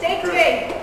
Take three.